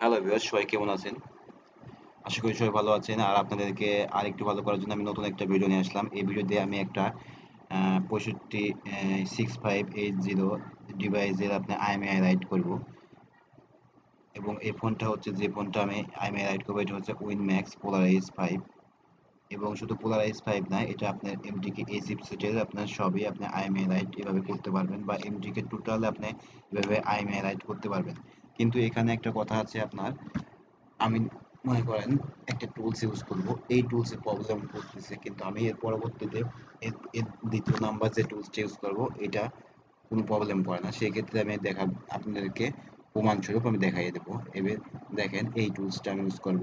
Hello viewers সবাই কেমন আছেন? আশা করি সবাই ভালো আছেন। আর আপনাদেরকে আরেকটু ভালো করার জন্য আমি নতুন একটা ভিডিও নিয়ে আসলাম। এই ভিডিও দিয়ে আমি একটা পঁয়ষট্টি সিক্স ফাইভ এইট জিরো ডিভাইসের আপনি আইএমআই রাইড করব। এবং এই ফোনটা হচ্ছে, যে ফোনটা আমি আইএমআই রাইড করব, এটা হচ্ছে উইন ম্যাক্স পোলারাইজ ফাইভ এবং শুধু পোলারাইজ ফাইভ না, এটা আপনার এমটিকে এই চিপসেটের আপনার সবই আপনি আইএমআই রাইড এভাবে করতে পারবেন বা এমটিকে টোটাল আপনি এভাবে আইএমআই রাইড করতে পারবেন। কিন্তু এখানে একটা কথা আছে আপনার। আমি মনে করেন একটা টুলস ইউজ করব। এই টুলসে প্রবলেম করতেছে, কিন্তু আমি এর পরবর্তীতে এর দ্বিতীয় নাম্বার যে টুলসটা ইউজ করব, এটা কোনো প্রবলেম করে না। সেক্ষেত্রে আমি দেখা, আপনাদেরকে প্রমাণস্বরূপ আমি দেখাইয়ে দেবো। এবার দেখেন এই টুলসটা আমি ইউজ করব।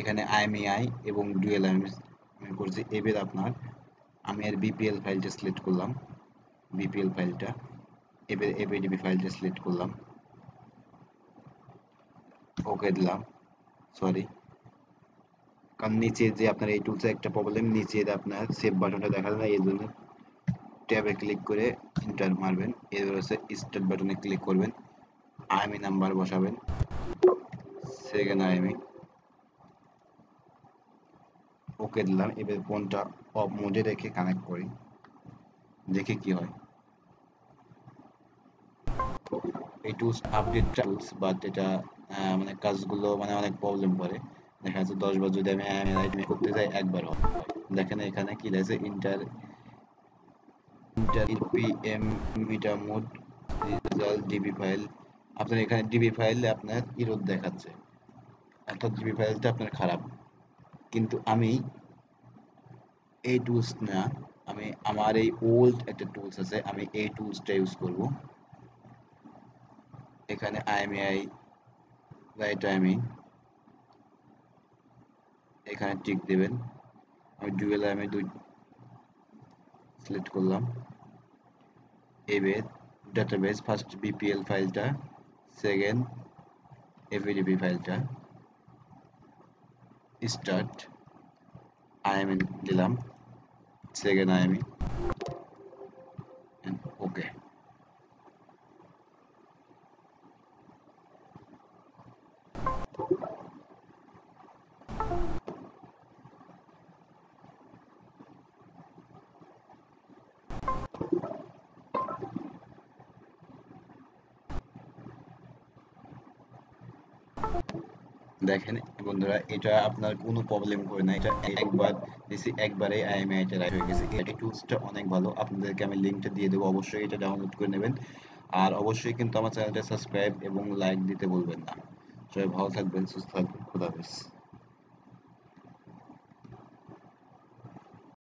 এখানে আইএমএআই এবং ডুয়েল আমি করছি। এবার আপনার আমি এর বিপিএল ফাইলটা সিলেক্ট করলাম। বিপিএল ফাইলটা এবার এবিডিবি ফাইলটা সিলেক্ট করলাম। ওকে দিলাম। সরি কারণ নিচে যে আপনার এই টুলসে একটা প্রবলেম নিচে আপনার সেভ বাটনটা দেখা যায় এই জন্য ট্যাবে ক্লিক করে ইন্টার মারবেন। এবার হচ্ছে স্টার্ট বাটনে ক্লিক করবেন। আইএমই নাম্বার বসাবেন। সেকেন্ড আইএমই ওকে দিলাম। এবার ফোনটা অফ মোডে রেখে কানেক্ট করি। দেখে কি হয়। এই টুলস আপডেট টুলস বাট এটা মানে কাজগুলো মানে অনেক প্রবলেম করে। দেখা যাচ্ছে দশ বার যদি আমি রাইট করতে যাই, একবার হয় দেখেন এখানে কি লেগেছে inter inter PM meter mode result DB file আপনার এখানে ডিবি ফাইলে আপনার ইরোড দেখাচ্ছে। অর্থাৎ ডিবি ফাইলটা আপনার খারাপ। কিন্তু আমি এই টুলস না, আমি আমার এই ওল্ড একটা টুলস আছে, আমি এই টুলসটা ইউজ করব। এখানে আইএমআই রাইট আইএমআই এখানে টিক দেবেন। আমি ডুয়েল আইএমআই দুই সিলেক্ট করলাম। এবার ডাটাবেস ফার্স্ট বিপিএল ফাইলটা সেকেন্ড এভিডিবি ফাইলটা স্টার্ট আইএমএ দিলাম। সেকেন্ড আইএমই ওকে দেখেন বন্ধুরা, এটা আপনার কোনো প্রবলেম করে না এটা একবার দিছি, একবারে আইএমআই এটা রাইট হয়ে গেছে। এই টুলসটা অনেক ভালো। আপনাদেরকে আমি লিংকটা দিয়ে দেবো। অবশ্যই এটা ডাউনলোড করে নেবেন। আর অবশ্যই কিন্তু আমার চ্যানেলটা সাবস্ক্রাইব এবং লাইক দিতে বলবেন না। সবাই ভালো থাকবেন সুস্থ থাকবেন খুদাহাফেজ